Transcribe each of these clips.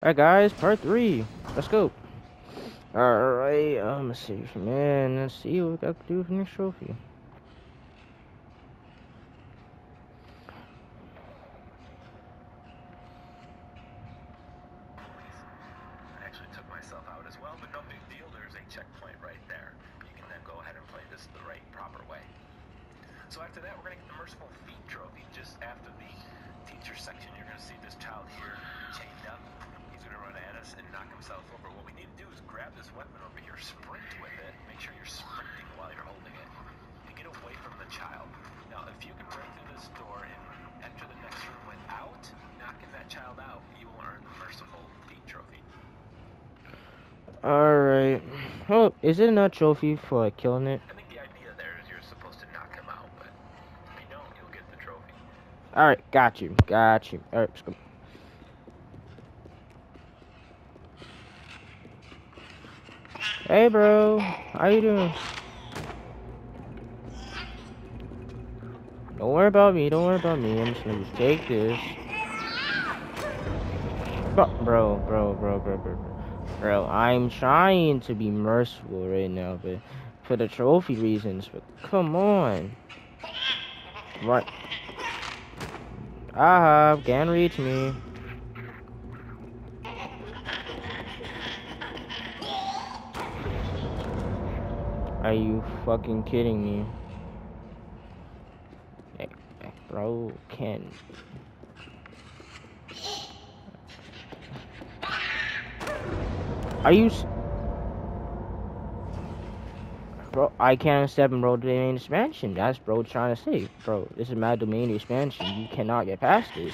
Alright guys, part three. Let's go. Alright, um let's see man, let's see what we got to do for next trophy. I actually took myself out as well, but no big deal. There's a checkpoint right there. You can then go ahead and play this the right, proper way. So after that, we're going to get the Merciful Feet trophy. Just after the teacher section, you're going to see this child here chained up. He's going to run at us and knock himself over. What we need to do is grab this weapon over here, sprint with it. Make sure you're sprinting while you're holding it. And get away from the child. Now, if you can break through this door and enter the next room without knocking that child out, you will earn the Merciful Feet trophy. Alright. Oh, is it not trophy for like killing it? I think the idea there is you're supposed to knock him out, but if you don't, you'll get the trophy. Alright, got you. Got you. Alright, let's go. Hey bro, how you doing? Don't worry about me, don't worry about me. I'm just gonna just take this. Bro, bro, bro, bro, bro, bro, bro. Bro, I'm trying to be merciful right now, but for the trophy reasons, but come on. Right. Aha, can't reach me. Are you fucking kidding me? Hey, bro, can. Are you. Bro, I can't step in Road Domain Expansion. That's bro trying to say. Bro, this is my domain expansion. You cannot get past this.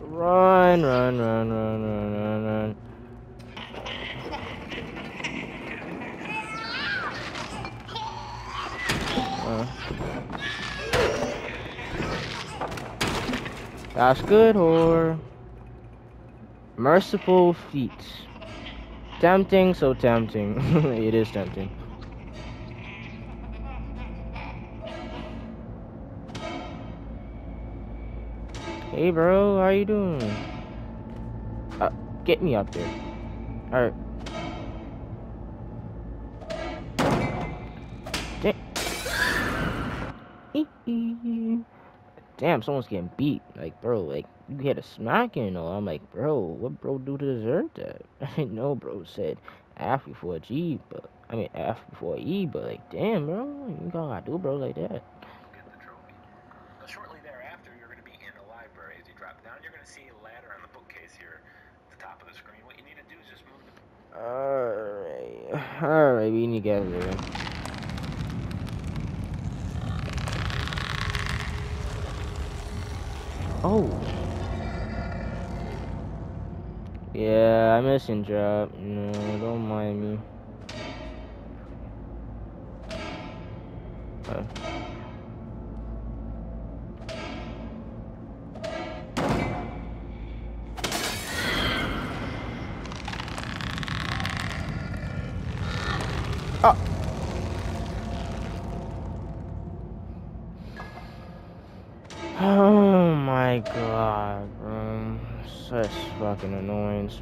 Run, run, run, run, run, run, run. Uh. That's good, whore. Merciful feet. Tempting, so tempting. it is tempting. Hey, bro, how you doing? Uh, get me up there. Alright. Damn, someone's getting beat. Like, bro, like, you had a smacking, though. I'm like, bro, what bro do to deserve that? I know bro said F before G, but, I mean, F before E, but, like, damn, bro, you gotta do bro like that. The. Shortly thereafter, you're going to be in a library. As you drop down, you're going to see a ladder on the bookcase here at the top of the screen. What you need to do is just move the Alright. Alright, we need to get there. Oh. Yeah, I'm missing drop. No, don't mind me. Uh. Fucking annoyance.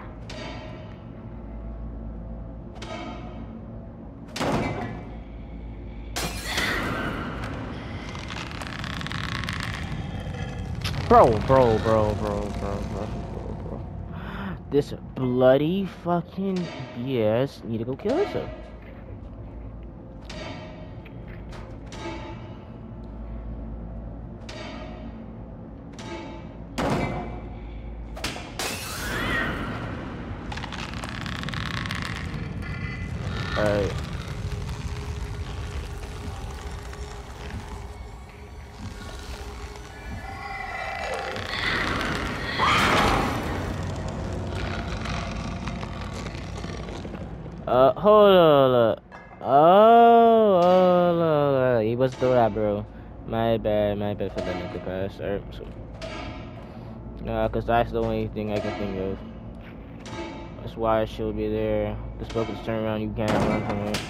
Bro, bro, bro, bro, bro, bro, bro, bro. This bloody fucking BS need to go kill herself. So. Nah, cause that's the only thing I can think of. That's why she'll be there. This is turn around, you can't run from it.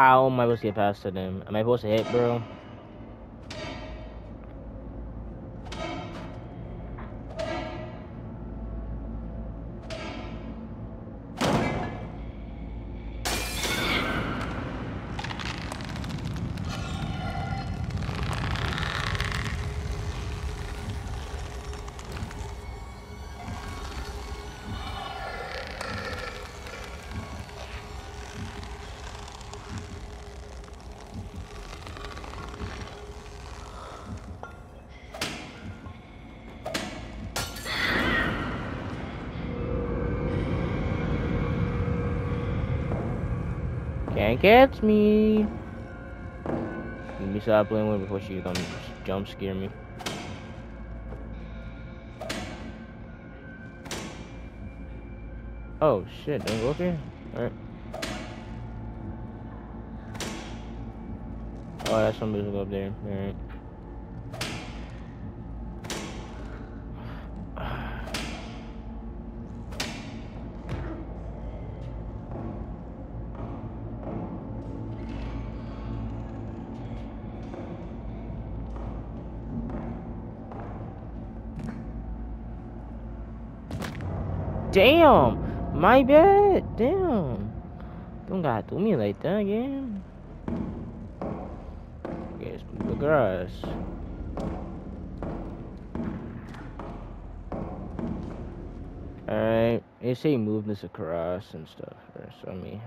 How am I supposed to get past them? Am I supposed to hit, bro? Catch me. Let me stop playing with before she's gonna jump scare me. Oh shit, don't go up here? Alright. Oh, that's somebody's go up there. Alright. Damn! My bad! Damn! Don't gotta do me like that again. Yes, the grass. Alright, they say move this across and stuff. So me.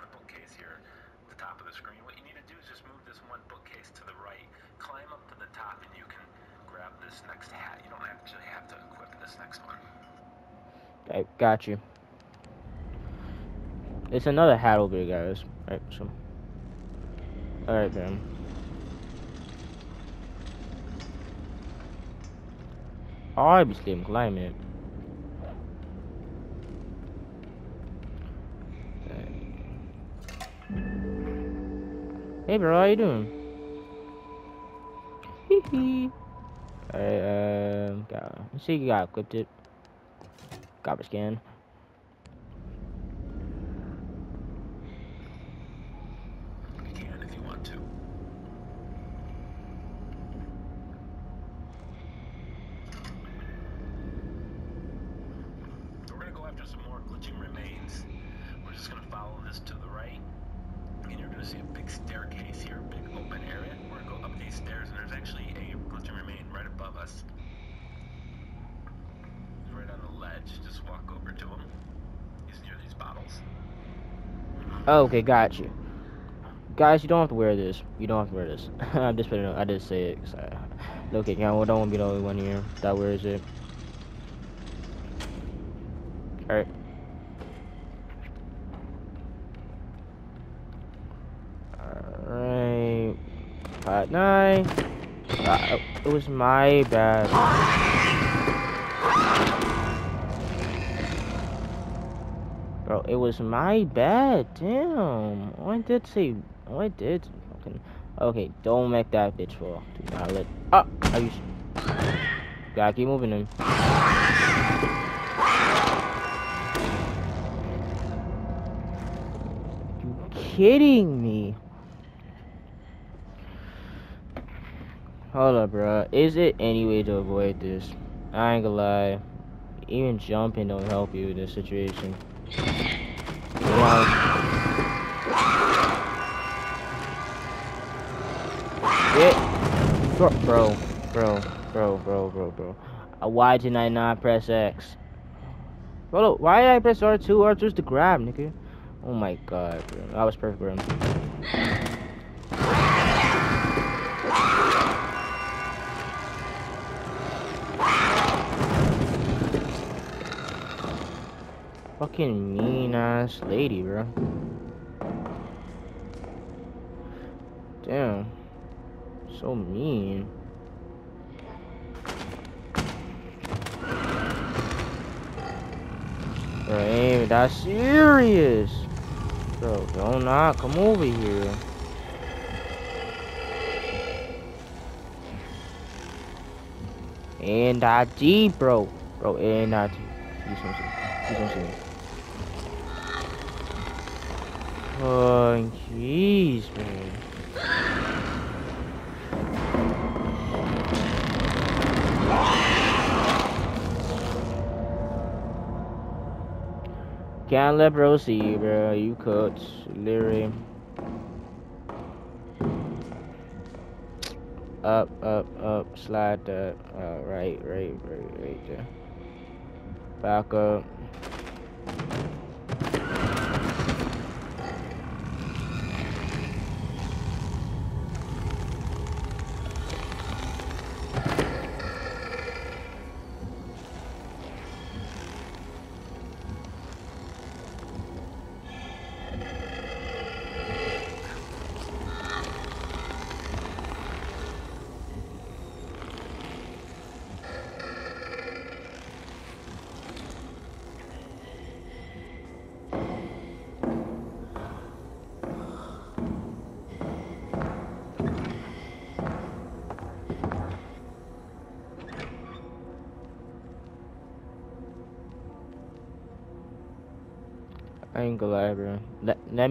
on the bookcase here at the top of the screen. What you need to do is just move this one bookcase to the right, climb up to the top, and you can grab this next hat. You don't actually have to equip this next one. I got you. It's another hat over guys. Alright, so. Alright, then. Obviously, I'm climbing it. Hey, bro, how you doing? Hee hee. Alright, um, got, see, you got equipped it. Garbage can. You can if you want to. So we're gonna go after some more glitching remains. We're just gonna follow this to the right, and you're gonna see a big staircase here, big open area. We're gonna go up these stairs, and there's actually a glitching remain right above us. He's right on the ledge. Just walk over to him. He's near these bottles. Okay, got you. Guys, you don't have to wear this. You don't have to wear this. I'm just putting it. I did say it. I, okay, I don't want to be the only one here that wears it. Alright. Alright. Part nine. Uh, it was my bad. Bro, it was my bad. Damn. Oh, I did say. Oh, I did. Okay, don't make that bitch fall. Do not let. Ah! Are you. Gotta keep moving him. You kidding me? Hold up, bro. Is it any way to avoid this? I ain't gonna lie. Even jumping don't help you in this situation. Wow. It, bro, bro, bro, bro, bro, bro, bro. Uh, why did I not press X? Bro, why did I press R2? R2's to grab, nigga. Oh my god, bro. That was perfect, bro. Fucking mean ass lady, bro. Damn. So mean. Bro, ain't that serious. Bro, don't not come over here. And that G, bro. Bro, and. Please don't see me. See me. Oh, jeez, man. Can't let bro see bro. You cooked, literally. Up, up, up, slide that. Uh, right, right, right, right there. Back up.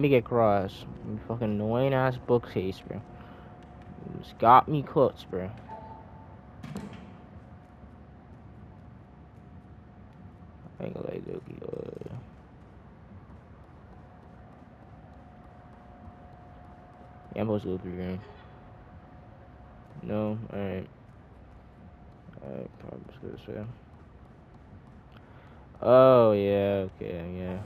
Let, me get cross. Fucking annoying ass bookcase, bro. It's got me cooked, bro. I ain't gonna lie, Loki. Uh, yeah, I'm supposed to go through here. No? Alright. Alright, probably just go this way. Oh, yeah, okay, yeah.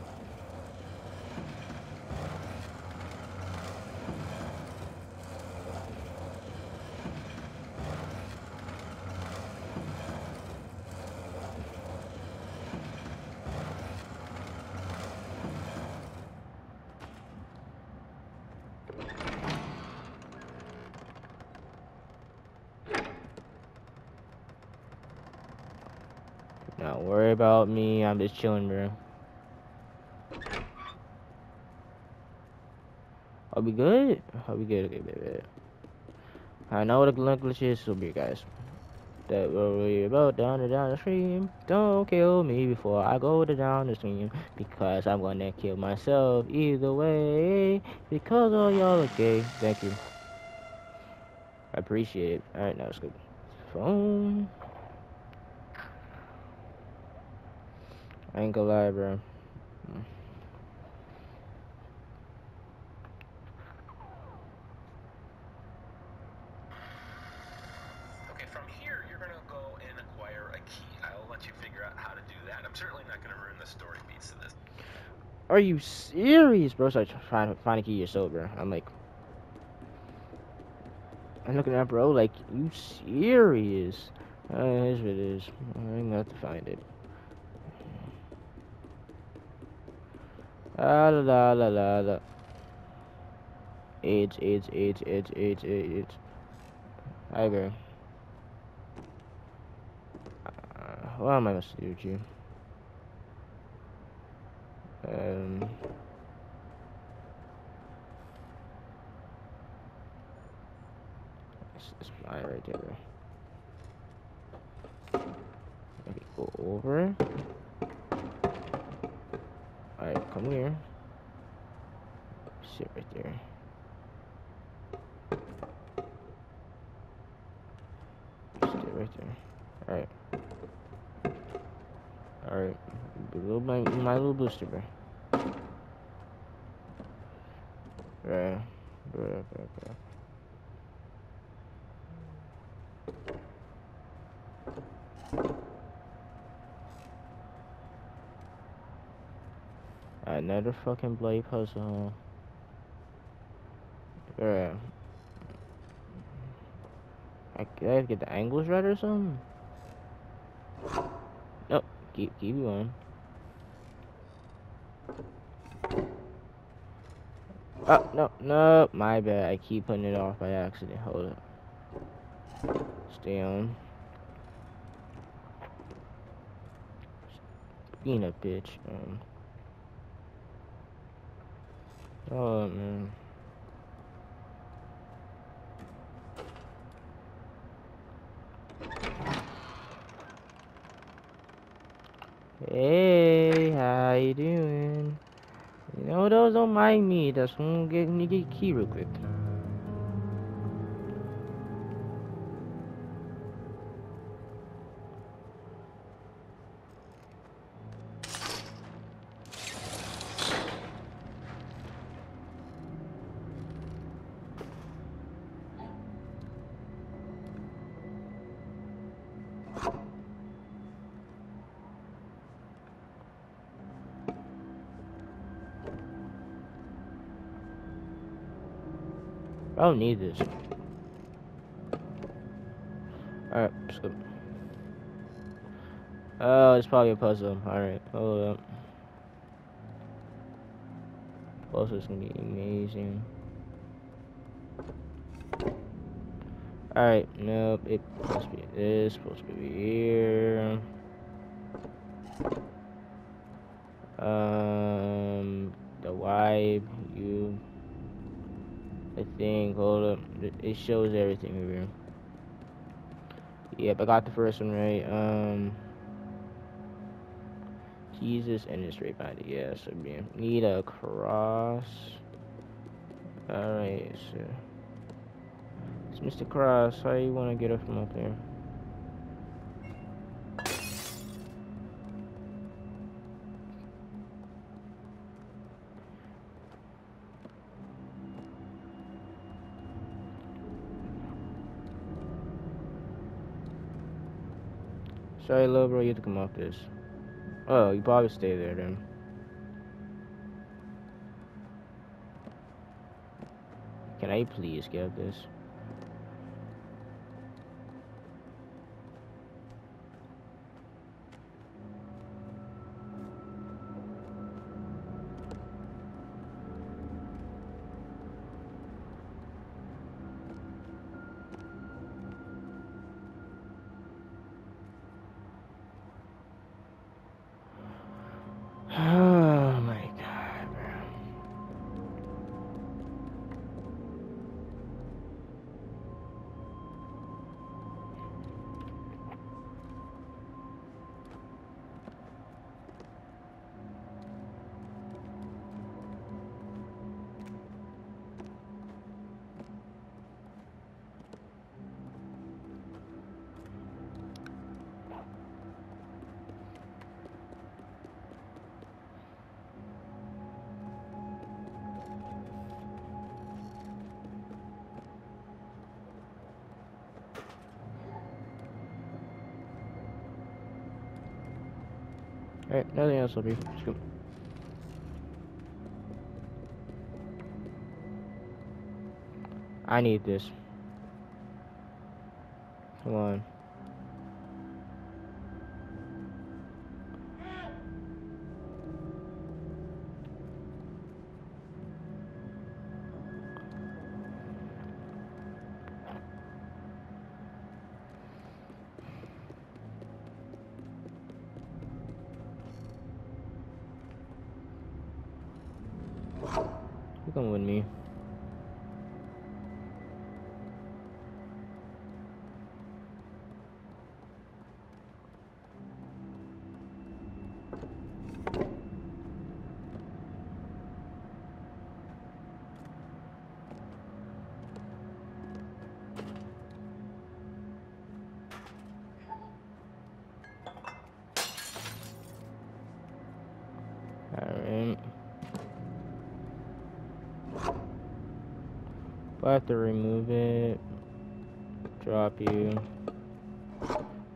Not worry about me. I'm just chilling, bro. I'll be good. I'll be good. Okay, baby. I know what a glitch is, so be guys. That worry about down the down the stream. Don't kill me before I go to down the stream. Because I'm gonna kill myself either way. Because all y'all are gay. Thank you. I appreciate it. Alright, now let's go. Phone. I ain't gonna lie, bro. Okay, from here, you're gonna go and acquire a key. I'll let you figure out how to do that. I'm certainly not gonna ruin the story beats of this. Are you serious, bro? So I try to find a key yourself, bro. I'm like, I'm looking at bro, like, you serious? Uh, here's what it is. I'm gonna have to find it. Ah, la la la la la. AIDS, AIDS, AIDS, AIDS, AIDS, AIDS. Hi, bro. Uh, what am I supposed to do with you? Um. It's, fly right there. Okay, go over. Alright, come here. Sit right there. Stay right there. Alright. Alright. My, my little booster, bro. Right. Right, right, right. Another fucking blade puzzle. Bruh. I gotta get the angles right or something? Nope. Keep, keep going. Oh, no, no, my bad. I keep putting it off by accident. Hold up. Stay on. Being a bitch, man. Oh, man. Hey, how you doing? You know, those don't mind me. That's gonna get me get key real quick. Don't need this. Alright, skip. Oh, it's probably a puzzle. Alright, hold up. Puzzle's gonna be amazing. Alright, nope, it supposed to be this, supposed to be here. Um, the Y, U, the think, hold up, it shows everything over here. Yep, I got the first one right. Um, Jesus, and right behind it. Yeah, so we need a cross. Alright, so. It's Mr. Cross. How you want to get up from up there? Sorry, little bro, you have to come off this. Oh, you probably stay there then. Can I please get this? Alright, nothing else will be. I need this. Come on. Have to remove it. Drop you.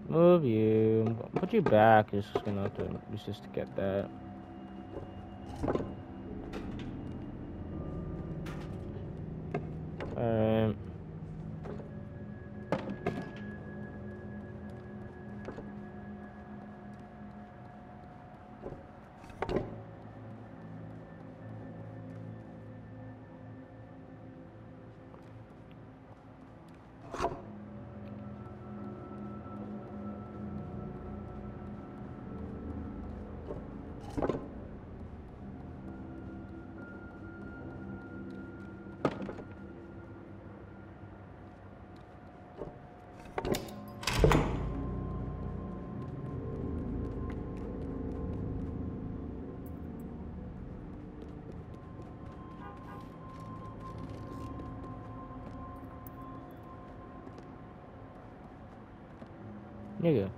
Move you. Put you back. It's just gonna have to It's just to get that. Nigga.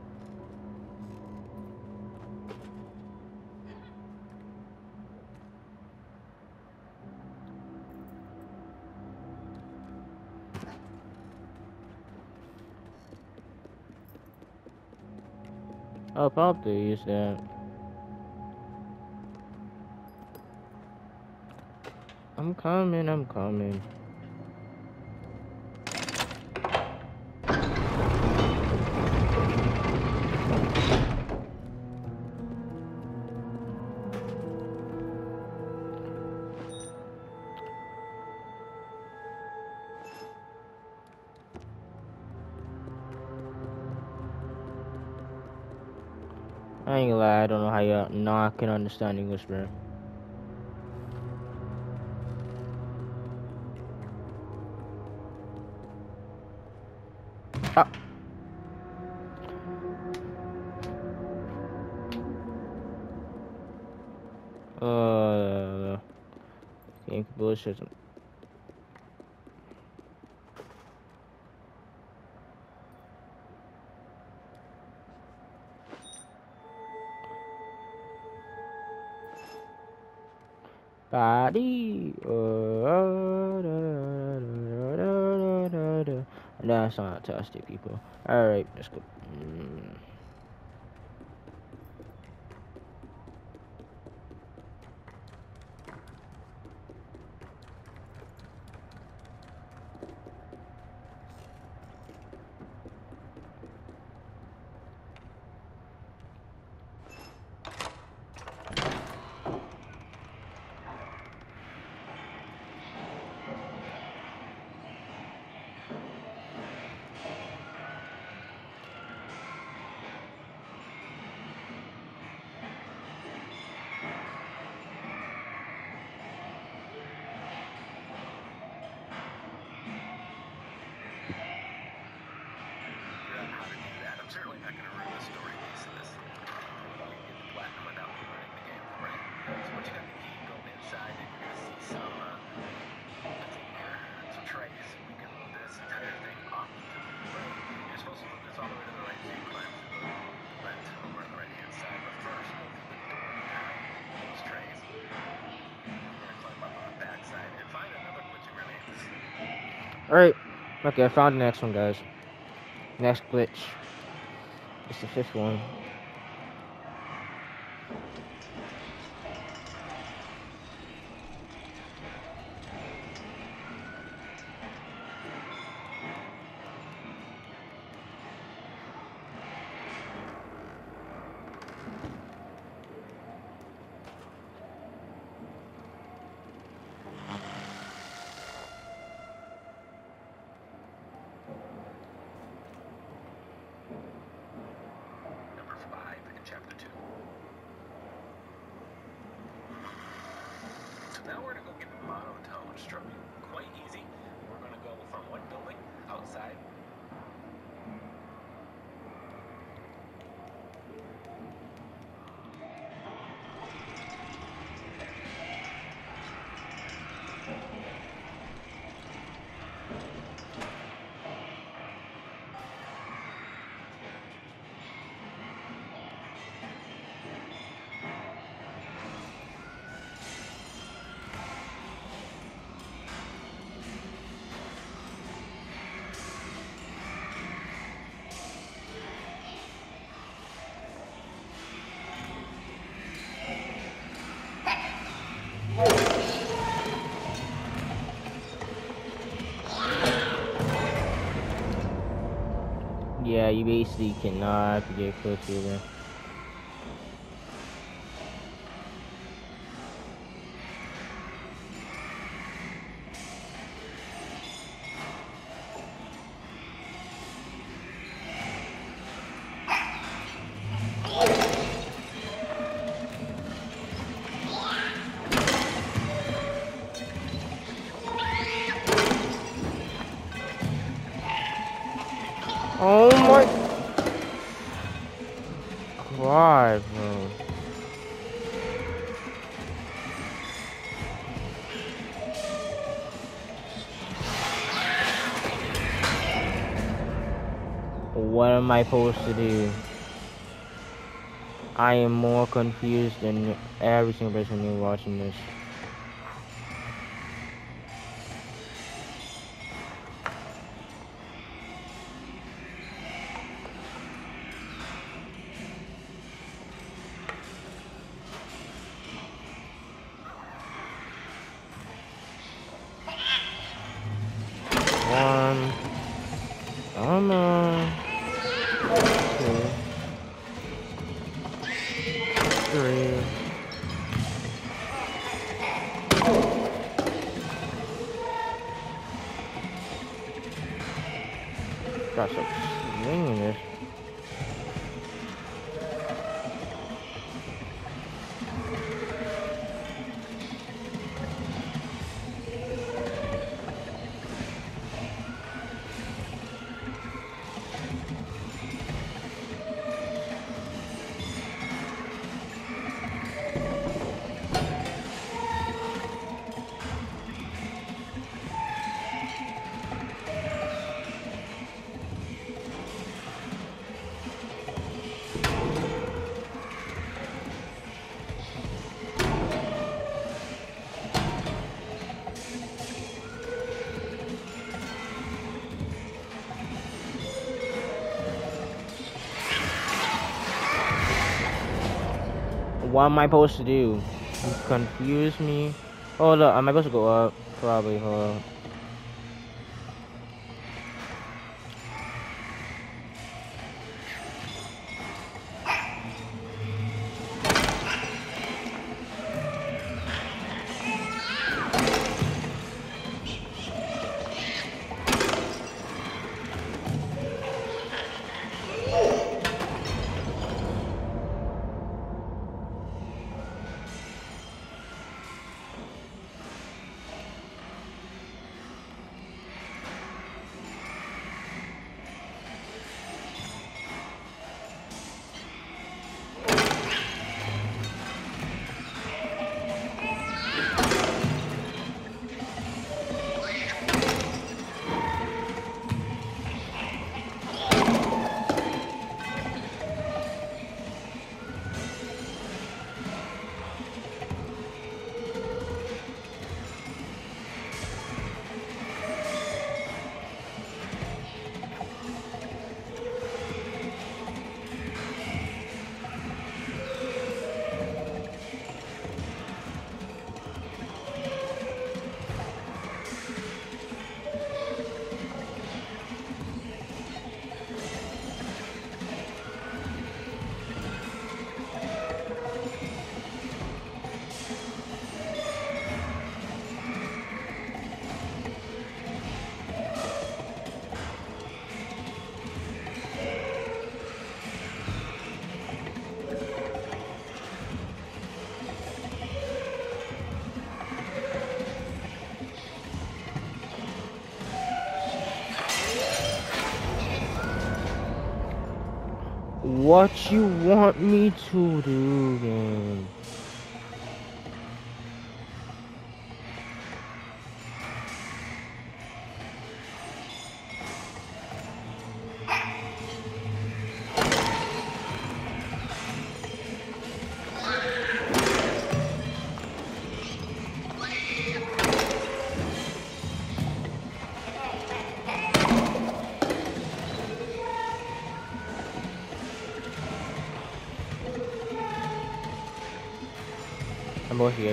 I'll probably use that. I'm coming, I'm coming. Not can understand English, bro. Ah. Uh, game bullshit. Body. Uh, That's not fantastic, people. Alright, let's go. Mm. figure out how to do that. I'm certainly not going to ruin the story piece of this. You can get the platinum without me running the game, right? So once you got the key, go inside and you're going to see some, uh, what's in here? Some trays. We can move this entire thing up to the right. You're supposed to move this all the way to the right so you climb through the left over on the right hand side. But first, go through the door behind those trays. You're going to climb up on the back side and find another glitching remains. Alright. Okay, I found the next one, guys. Next glitch. It's the fifth one. number five in chapter two. Now we're gonna go get the monotone strumming. Quite easy. You basically cannot get close am I supposed to do? I am more confused than every single person watching this. What am I supposed to do? You confuse me. Oh, hold up, am I supposed to go up? Probably, hold. You want me to do, game?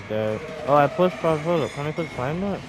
There. Oh, I pushed cross roller. Can I put climb up?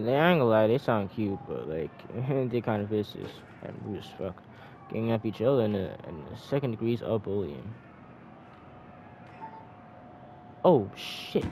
They ain't gonna lie, they sound cute, but like they kind of vicious and rude as fuck, getting up each other and the, and the second degrees of bullying. Oh shit.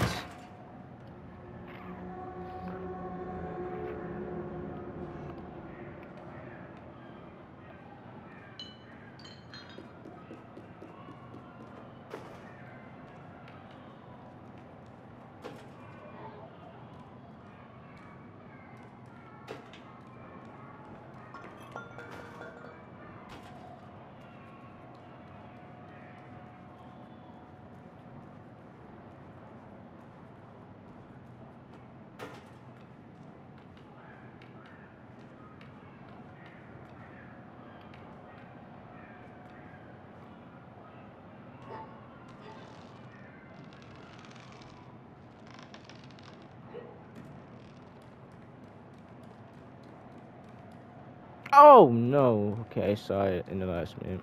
Oh no! Okay, I saw it in the last minute.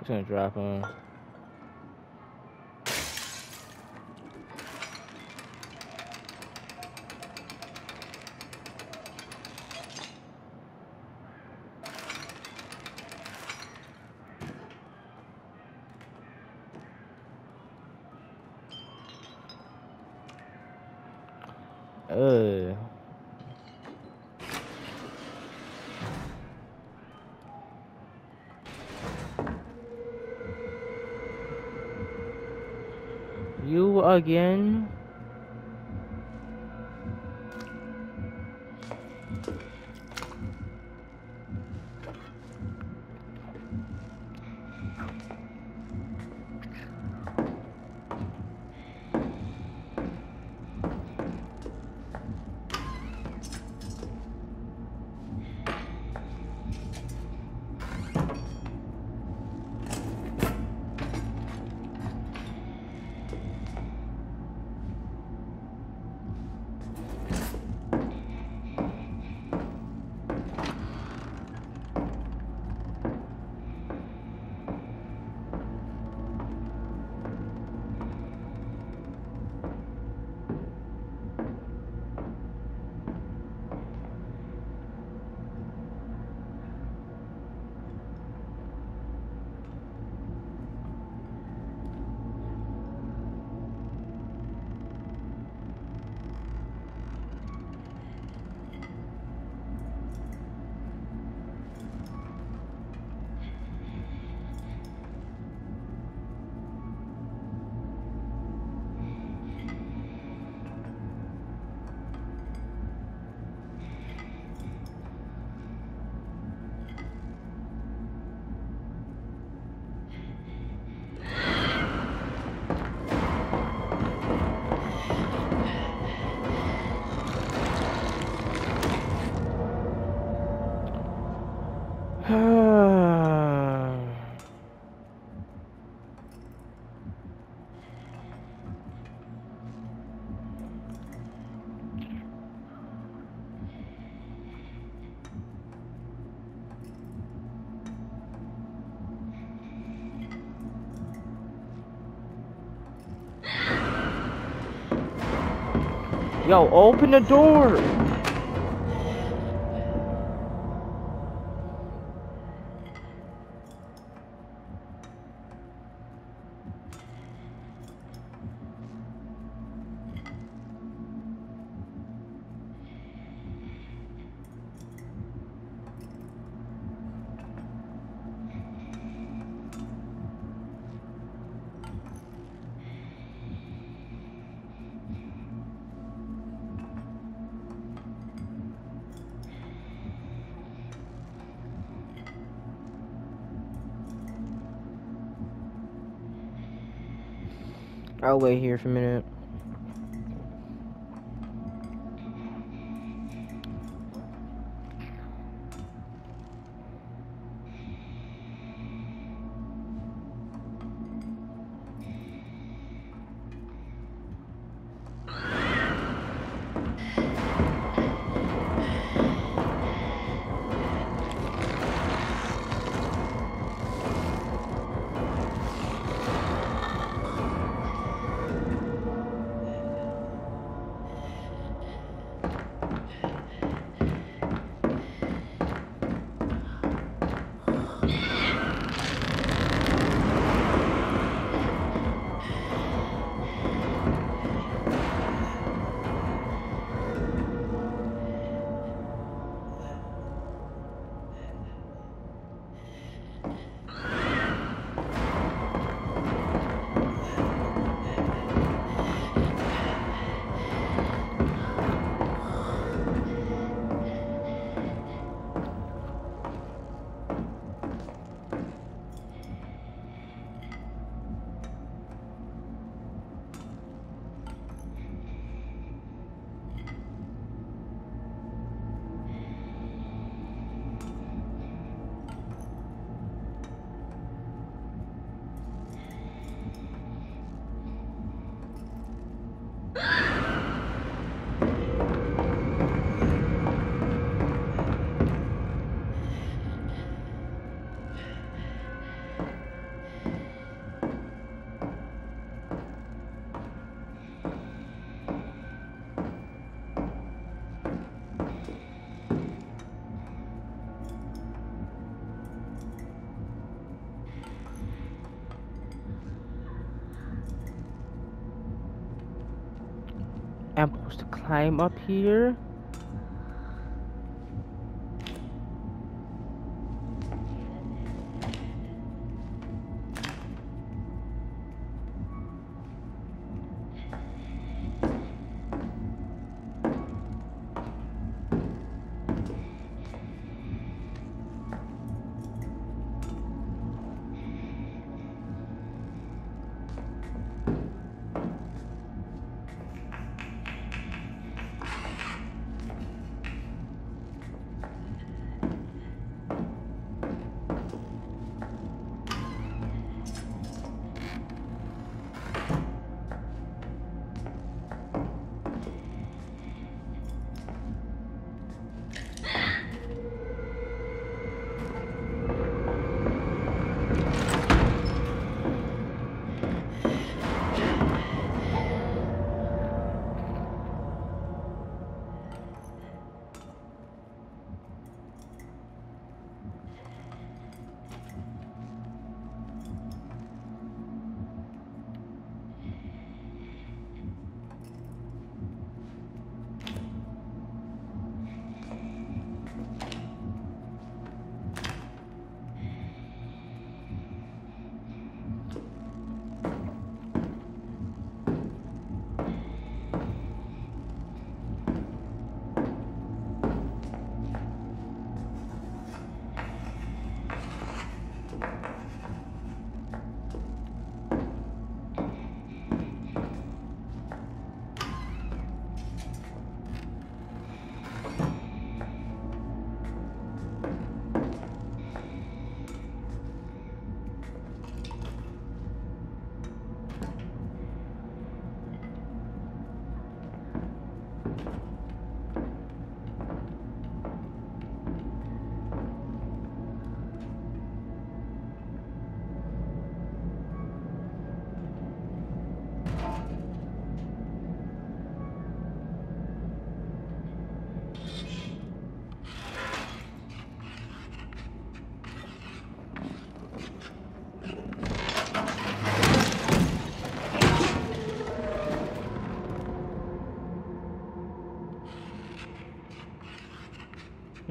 It's gonna drop on. Again? Yo, open the door! I'll wait here for a minute. I'm supposed to climb up here?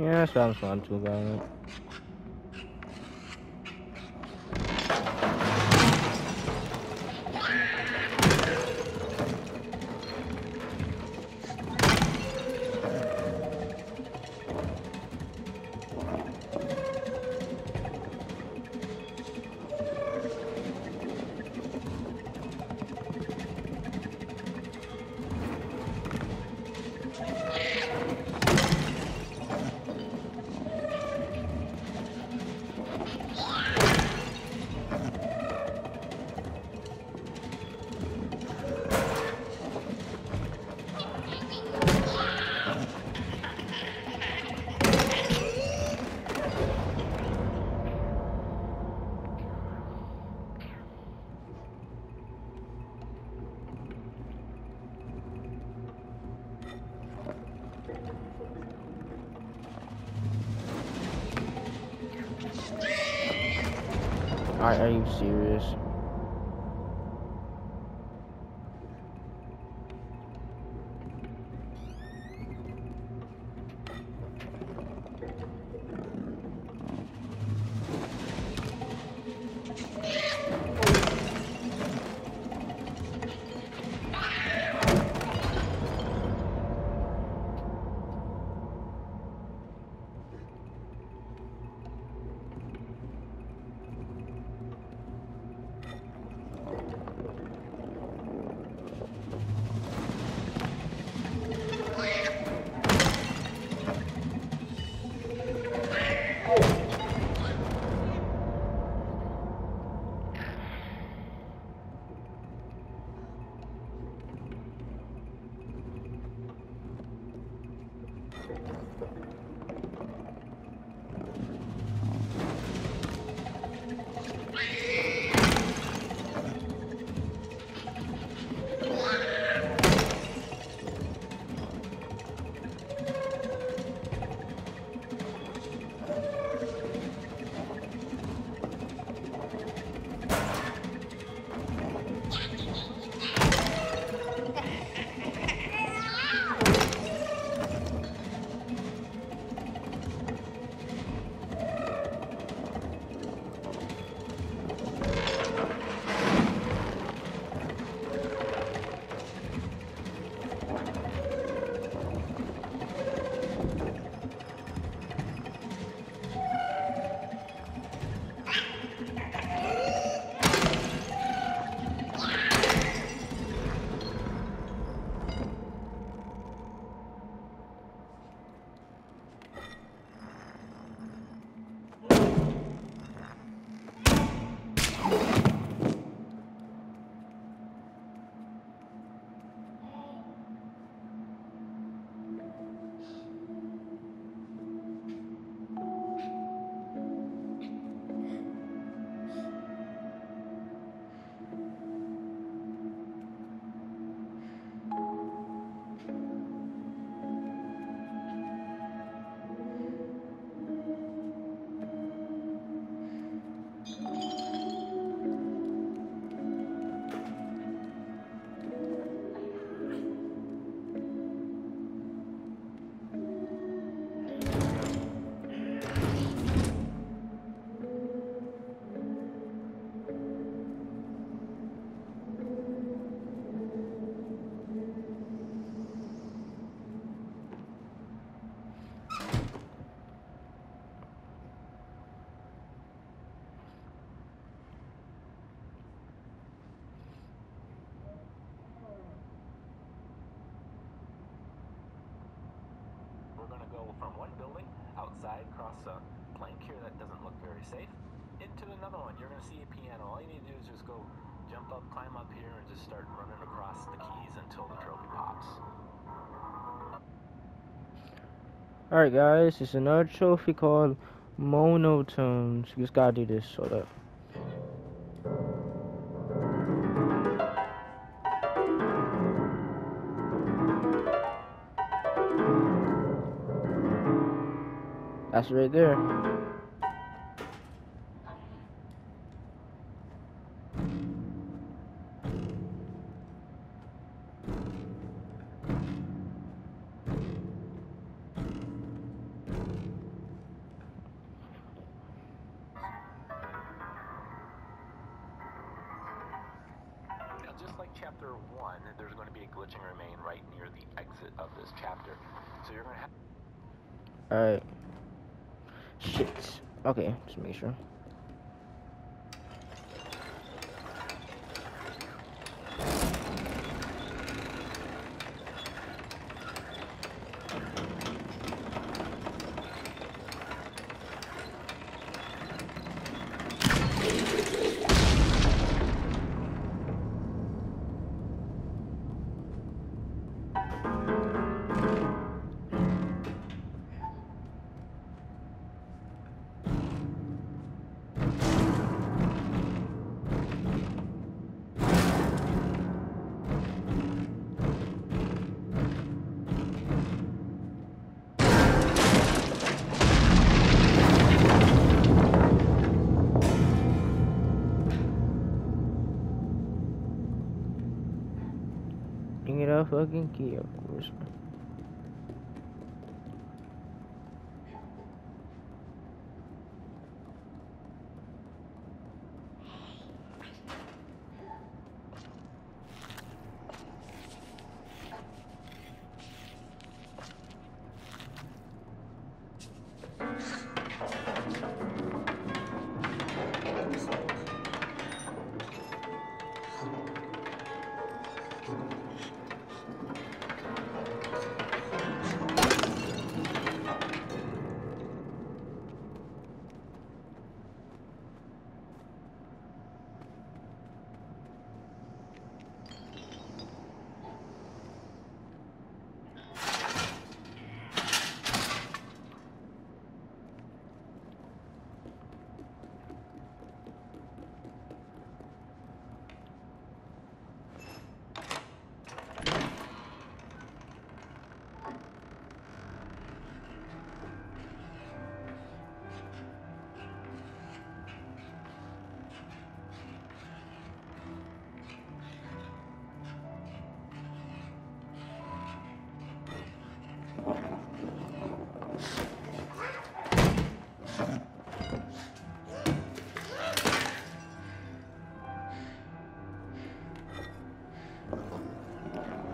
Yeah, sounds not too Are, are you serious? Safe into another one. You're gonna see a piano. All you need to do is just go jump up, climb up here, and just start running across the keys until the trophy pops. Alright guys, it's another trophy called Monotones. You just gotta do this, so that. That's right there. Chapter one, there's going to be a glitching remain right near the exit of this chapter. So you're going to have Alright. Shit. Okay, just make sure.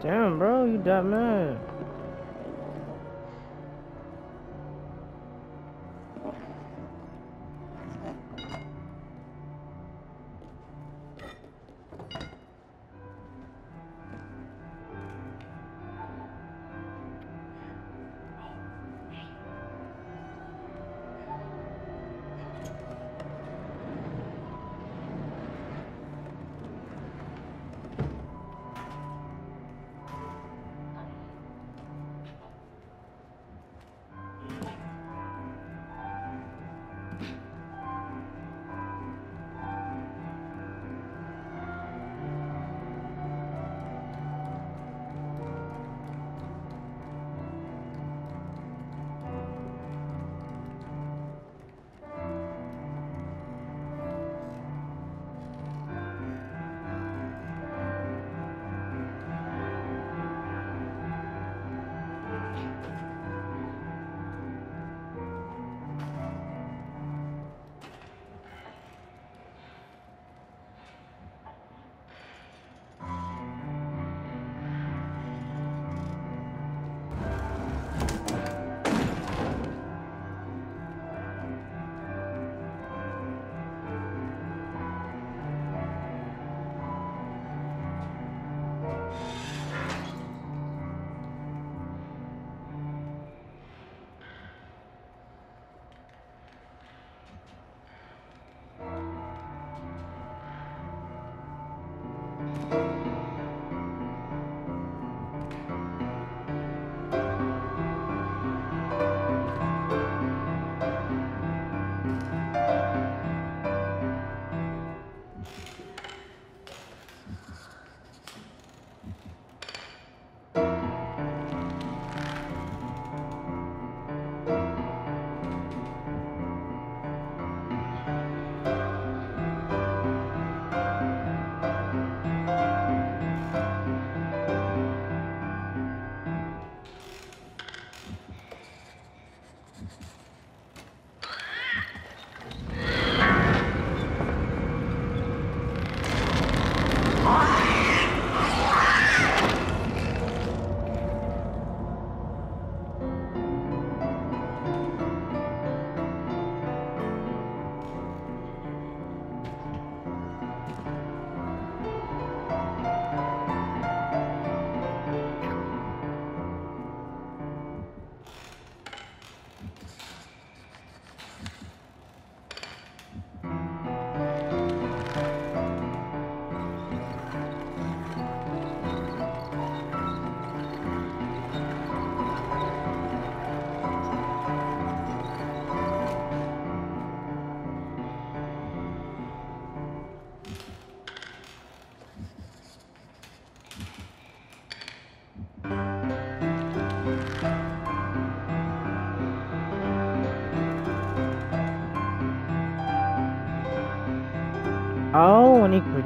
Damn, bro, you that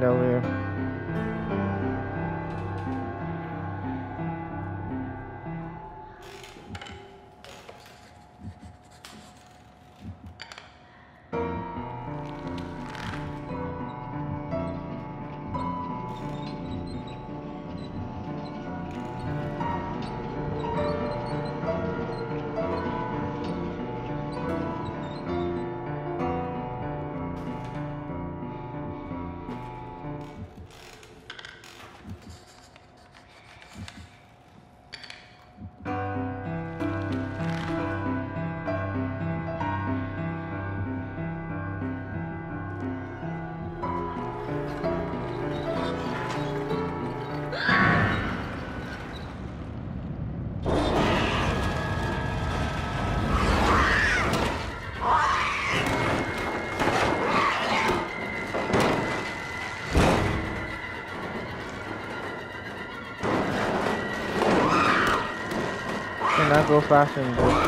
mad. Oh, go faster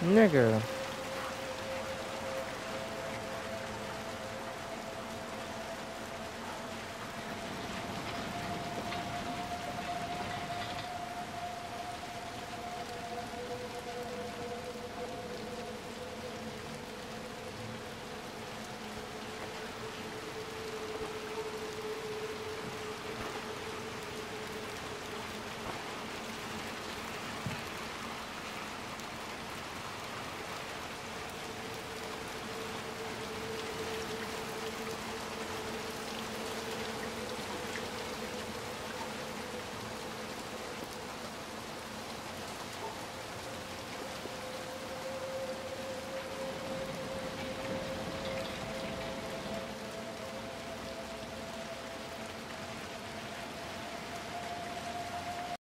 Nigga.